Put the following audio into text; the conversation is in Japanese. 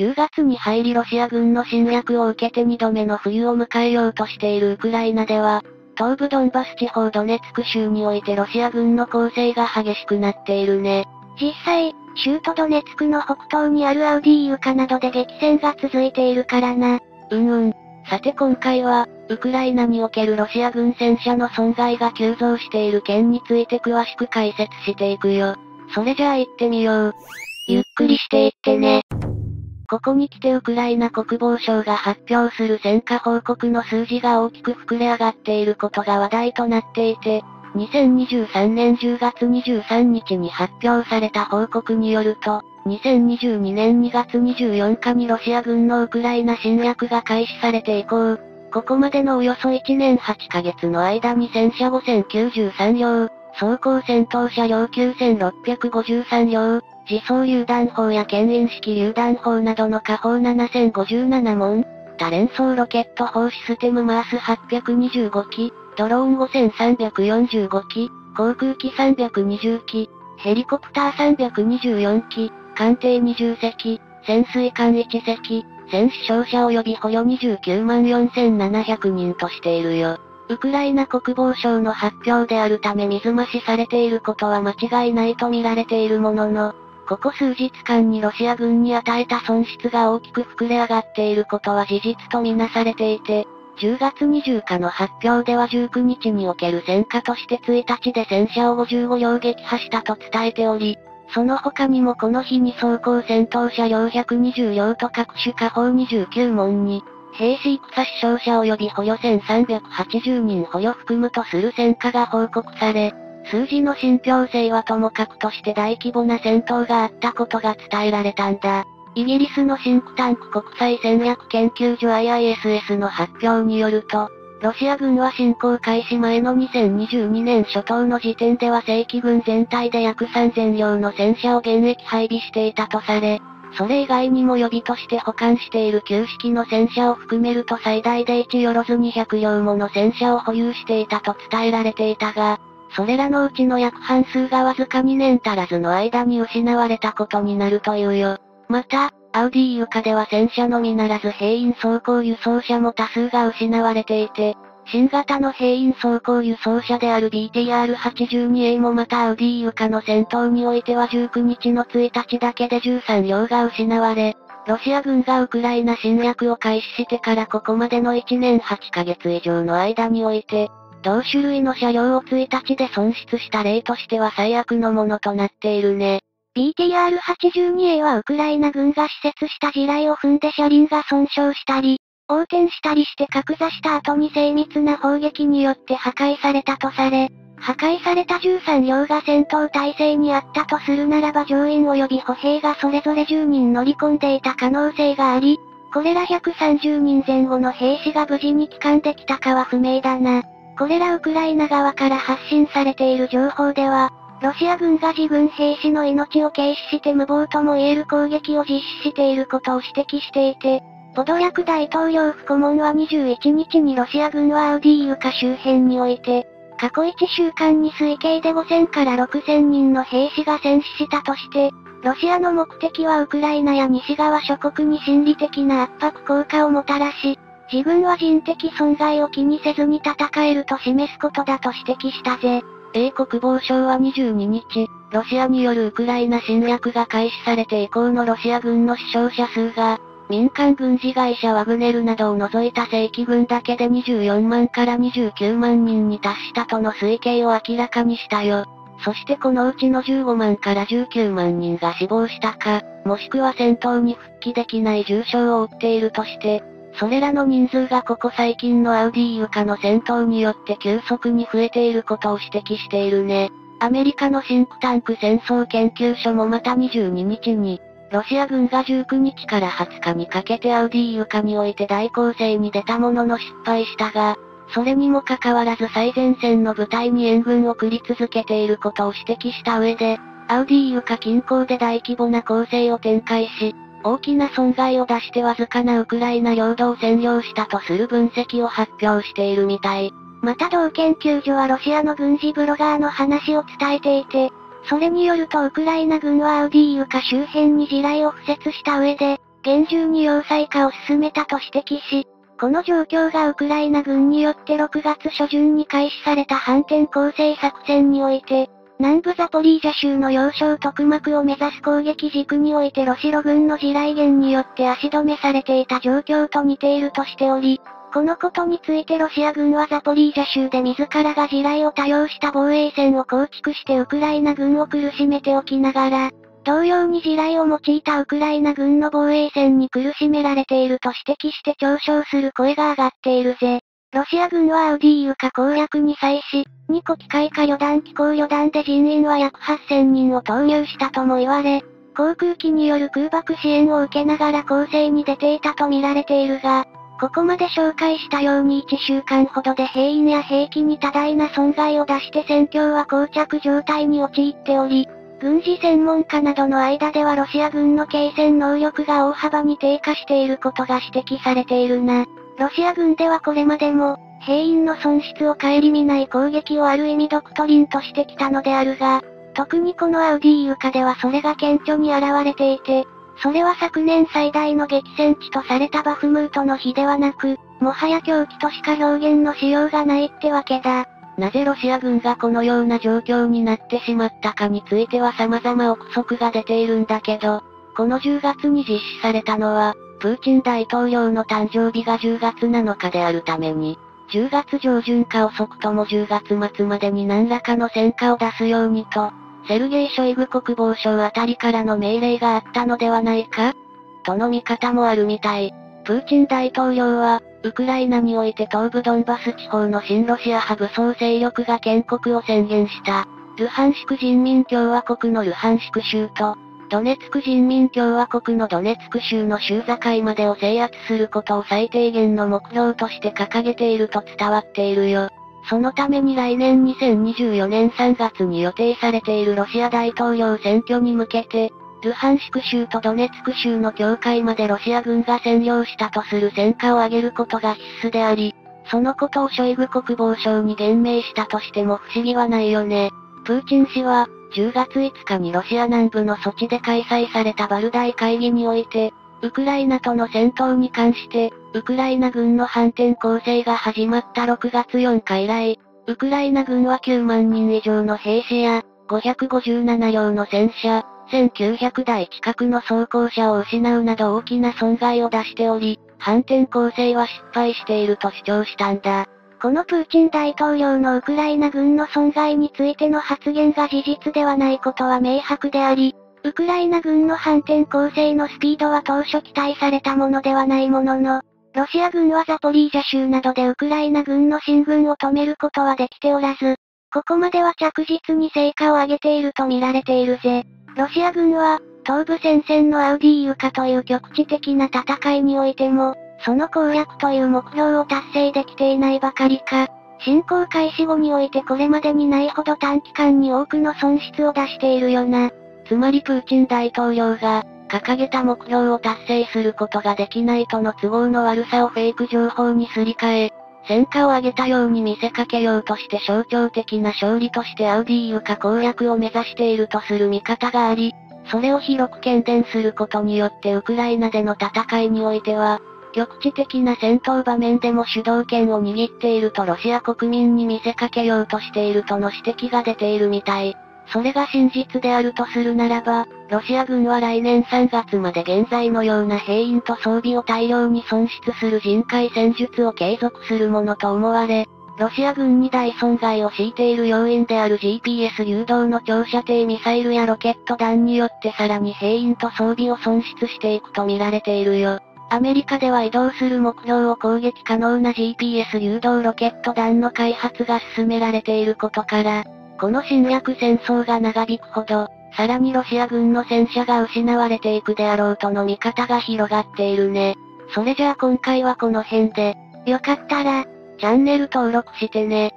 10月に入りロシア軍の侵略を受けて2度目の冬を迎えようとしているウクライナでは、東部ドンバス地方ドネツク州においてロシア軍の攻勢が激しくなっているね。実際、州都ドネツクの北東にあるアウディーユカなどで激戦が続いているからな。うんうん。さて今回は、ウクライナにおけるロシア軍戦車の損害が急増している件について詳しく解説していくよ。それじゃあ行ってみよう。ゆっくりしていってね。ここに来てウクライナ国防省が発表する戦果報告の数字が大きく膨れ上がっていることが話題となっていて、2023年10月23日に発表された報告によると、2022年2月24日にロシア軍のウクライナ侵略が開始されて以降、ここまでのおよそ1年8ヶ月の間に戦車5093両、装甲戦闘車両9653両、自走榴弾砲や牽引式榴弾砲などの火砲7057門、多連装ロケット砲システムマース825機、ドローン5345機、航空機320機、ヘリコプター324機、艦艇20隻、潜水艦1隻、戦死傷者及び捕虜29万4700人としているよ。ウクライナ国防省の発表であるため水増しされていることは間違いないと見られているものの、ここ数日間にロシア軍に与えた損失が大きく膨れ上がっていることは事実とみなされていて、10月20日の発表では19日における戦果として1日で戦車を55両撃破したと伝えており、その他にもこの日に装甲戦闘車両120両と各種火砲29門に、兵士戦死傷者及び捕虜1380人捕虜含むとする戦果が報告され、数字の信憑性はともかくとして大規模な戦闘があったことが伝えられたんだ。イギリスのシンクタンク国際戦略研究所 IISS の発表によると、ロシア軍は侵攻開始前の2022年初頭の時点では正規軍全体で約3000両の戦車を現役配備していたとされ、それ以外にも予備として保管している旧式の戦車を含めると最大で1よろず200両もの戦車を保有していたと伝えられていたが、それらのうちの約半数がわずか2年足らずの間に失われたことになるというよ。また、アウディーユカでは戦車のみならず兵員装甲輸送車も多数が失われていて、新型の兵員装甲輸送車である BTR-82A もまたアウディーユカの戦闘においては19日の1日だけで13両が失われ、ロシア軍がウクライナ侵略を開始してからここまでの1年8ヶ月以上の間において、同種類の車両を1日で損失した例としては最悪のものとなっているね。BTR-82A はウクライナ軍が施設した地雷を踏んで車輪が損傷したり、横転したりして格座した後に精密な砲撃によって破壊されたとされ、破壊された13両が戦闘態勢にあったとするならば乗員及び歩兵がそれぞれ10人乗り込んでいた可能性があり、これら130人前後の兵士が無事に帰還できたかは不明だな。これらウクライナ側から発信されている情報では、ロシア軍が自軍兵士の命を軽視して無謀とも言える攻撃を実施していることを指摘していて、ポドリャク大統領府顧問は21日にロシア軍はアウディーユカ周辺において、過去1週間に推計で5000から6000人の兵士が戦死したとして、ロシアの目的はウクライナや西側諸国に心理的な圧迫効果をもたらし、自分は人的損害を気にせずに戦えると示すことだと指摘したぜ。英国防省は22日、ロシアによるウクライナ侵略が開始されて以降のロシア軍の死傷者数が、民間軍事会社ワグネルなどを除いた正規軍だけで24万から29万人に達したとの推計を明らかにしたよ。そしてこのうちの15万から19万人が死亡したか、もしくは戦闘に復帰できない重傷を負っているとして、それらの人数がここ最近のアウディーユカの戦闘によって急速に増えていることを指摘しているね。アメリカのシンクタンク戦争研究所もまた22日に、ロシア軍が19日から20日にかけてアウディーユカにおいて大攻勢に出たものの失敗したが、それにもかかわらず最前線の部隊に援軍を送り続けていることを指摘した上で、アウディーユカ近郊で大規模な攻勢を展開し、大きな損害を出してわずかなウクライナ領土を占領したとする分析を発表しているみたい。また同研究所はロシアの軍事ブロガーの話を伝えていて、それによるとウクライナ軍はアウディーユカ周辺に地雷を敷設した上で、厳重に要塞化を進めたと指摘し、この状況がウクライナ軍によって6月初旬に開始された反転攻勢作戦において、南部ザポリージャ州の要衝特幕を目指す攻撃軸においてロシロ軍の地雷原によって足止めされていた状況と似ているとしており、このことについてロシア軍はザポリージャ州で自らが地雷を多用した防衛線を構築してウクライナ軍を苦しめておきながら、同様に地雷を用いたウクライナ軍の防衛線に苦しめられていると指摘して嘲笑する声が上がっているぜ。ロシア軍はアウディーユカ攻略に際し、2個機械化旅団機構旅団で人員は約8000人を投入したとも言われ、航空機による空爆支援を受けながら攻勢に出ていたと見られているが、ここまで紹介したように1週間ほどで兵員や兵器に多大な損害を出して戦況は膠着状態に陥っており、軍事専門家などの間ではロシア軍の継戦能力が大幅に低下していることが指摘されているな。ロシア軍ではこれまでも、兵員の損失を顧みない攻撃をある意味ドクトリンとしてきたのであるが、特にこのアウディーユカではそれが顕著に現れていて、それは昨年最大の激戦地とされたバフムートの日ではなく、もはや狂気としか表現のしようがないってわけだ。なぜロシア軍がこのような状況になってしまったかについては様々憶測が出ているんだけど、この10月に実施されたのは、プーチン大統領の誕生日が10月7日であるために、10月上旬か遅くとも10月末までに何らかの戦果を出すようにと、セルゲイ・ショイグ国防省あたりからの命令があったのではないかとの見方もあるみたい。プーチン大統領は、ウクライナにおいて東部ドンバス地方の新ロシア派武装勢力が建国を宣言した。ルハンシク人民共和国のルハンシク州と、ドネツク人民共和国のドネツク州の州境までを制圧することを最低限の目標として掲げていると伝わっているよ。そのために来年2024年3月に予定されているロシア大統領選挙に向けて、ルハンシク州とドネツク州の境界までロシア軍が占領したとする戦果を挙げることが必須であり、そのことをショイグ国防省に言明したとしても不思議はないよね。プーチン氏は、10月5日にロシア南部の措置で開催されたバルダイ会議において、ウクライナとの戦闘に関して、ウクライナ軍の反転攻勢が始まった6月4日以来、ウクライナ軍は9万人以上の兵士や、557両の戦車、1900台近くの装甲車を失うなど大きな損害を出しており、反転攻勢は失敗していると主張したんだ。このプーチン大統領のウクライナ軍の損害についての発言が事実ではないことは明白であり、ウクライナ軍の反転攻勢のスピードは当初期待されたものではないものの、ロシア軍はザポリージャ州などでウクライナ軍の進軍を止めることはできておらず、ここまでは着実に成果を上げていると見られているぜ。ロシア軍は、東部戦線のアウディーユカという局地的な戦いにおいても、その攻略という目標を達成できていないばかりか、侵攻開始後においてこれまでにないほど短期間に多くの損失を出しているよな。つまりプーチン大統領が、掲げた目標を達成することができないとの都合の悪さをフェイク情報にすり替え、戦果を上げたように見せかけようとして象徴的な勝利としてアウディーユカ攻略を目指しているとする見方があり、それを広く喧伝することによってウクライナでの戦いにおいては、局地的な戦闘場面でも主導権を握っているとロシア国民に見せかけようとしているとの指摘が出ているみたい。それが真実であるとするならば、ロシア軍は来年3月まで現在のような兵員と装備を大量に損失する人海戦術を継続するものと思われ、ロシア軍に大損害を強いている要因である GPS 誘導の長射程ミサイルやロケット弾によってさらに兵員と装備を損失していくと見られているよ。アメリカでは移動する目標を攻撃可能な GPS 誘導ロケット弾の開発が進められていることから、この侵略戦争が長引くほど、さらにロシア軍の戦車が失われていくであろうとの見方が広がっているね。それじゃあ今回はこの辺で、よかったら、チャンネル登録してね。